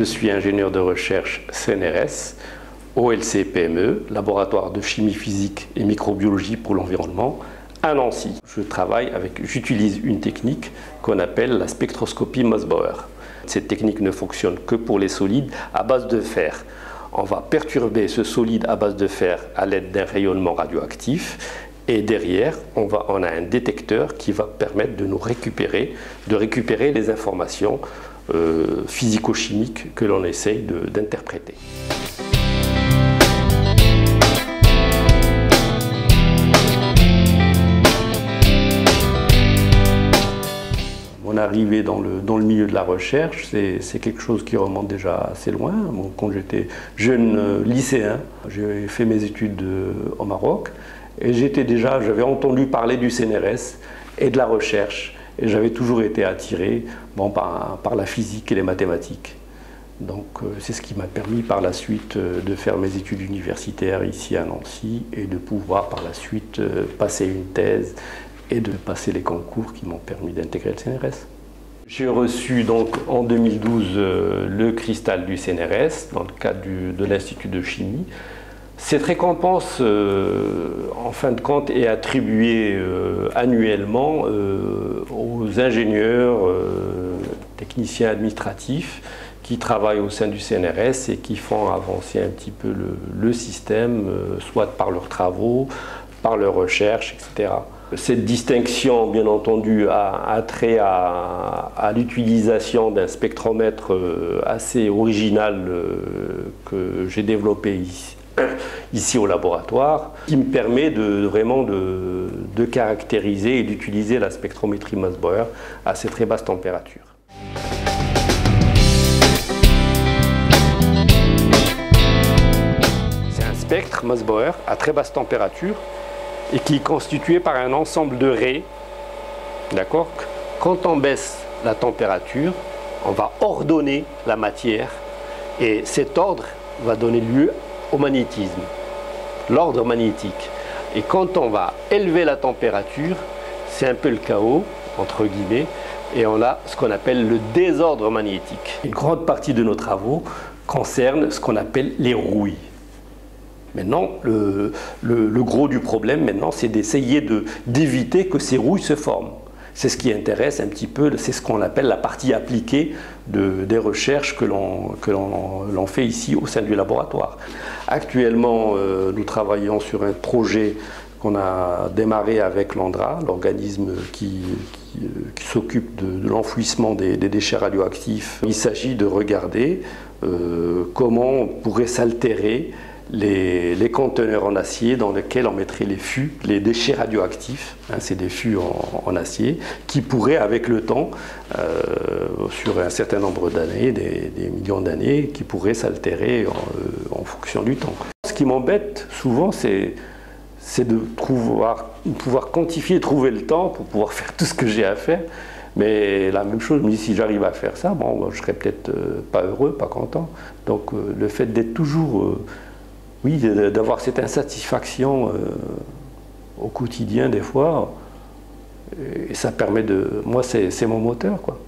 Je suis ingénieur de recherche CNRS, OLC PME, laboratoire de chimie physique et microbiologie pour l'environnement, à Nancy. Je travaille avec, j'utilise une technique qu'on appelle la spectroscopie Mosbauer. Cette technique ne fonctionne que pour les solides à base de fer. On va perturber ce solide à base de fer à l'aide d'un rayonnement radioactif et derrière, on, on a un détecteur qui va permettre de nous récupérer, de récupérer les informations euh, physico-chimiques que l'on essaye d'interpréter. Mon arrivée dans le, milieu de la recherche, c'est quelque chose qui remonte déjà assez loin. quand j'étais jeune euh, lycéen, j'ai fait mes études euh, au Maroc et j'avais entendu parler du CNRS et de la recherche j'avais toujours été attiré bon, par, par, la physique et les mathématiques. Donc euh, c'est ce qui m'a permis par la suite euh, de faire mes études universitaires ici à Nancy et de pouvoir par la suite euh, passer une thèse et de passer les concours qui m'ont permis d'intégrer le CNRS. J'ai reçu donc en 2012 le cristal du CNRS dans le cadre de l'Institut de chimie. Cette récompense, euh, en fin de compte, est attribuée euh, annuellement euh, aux ingénieurs, techniciens administratifs qui travaillent au sein du CNRS et qui font avancer un petit peu le, système, soit par leurs travaux, par leurs recherches, etc. Cette distinction, bien entendu, a, trait à, à l'utilisation d'un spectromètre assez original que j'ai développé ici, ici au laboratoire, qui me permet de, vraiment de, caractériser et d'utiliser la spectrométrie Mosbauer à ces très basses températures. C'est un spectre Mosbauer à très basse température et qui est constitué par un ensemble de raies. D'accord? Quand on baisse la température, on va ordonner la matière et cet ordre va donner lieu magnétisme, l'ordre magnétique. Et quand on va élever la température, c'est un peu le chaos, entre guillemets, et on a ce qu'on appelle le désordre magnétique. Une grande partie de nos travaux concerne ce qu'on appelle les rouilles. Maintenant, le, le gros du problème, maintenant, c'est d'essayer d'éviter que ces rouilles se forment. C'est ce qui intéresse un petit peu, c'est ce qu'on appelle la partie appliquée de, des recherches que l'on fait ici au sein du laboratoire. Actuellement, euh, nous travaillons sur un projet qu'on a démarré avec l'ANDRA, l'organisme qui, s'occupe de, l'enfouissement des, déchets radioactifs. Il s'agit de regarder euh, comment on pourrait s'altérer les, conteneurs en acier dans lesquels on mettrait les fûts, les déchets radioactifs, hein, c'est des fûts en, acier, qui pourraient avec le temps, euh, sur un certain nombre d'années, des, millions d'années, qui pourraient s'altérer en, euh, fonction du temps. Ce qui m'embête souvent, c'est de pouvoir, quantifier, trouver le temps pour pouvoir faire tout ce que j'ai à faire. Mais la même chose, si j'arrive à faire ça, bon, je serais peut-être euh, pas heureux, pas content. Donc le fait d'être toujours oui, d'avoir cette insatisfaction euh, au quotidien des fois. Et ça permet de... Moi, c'est mon moteur, quoi.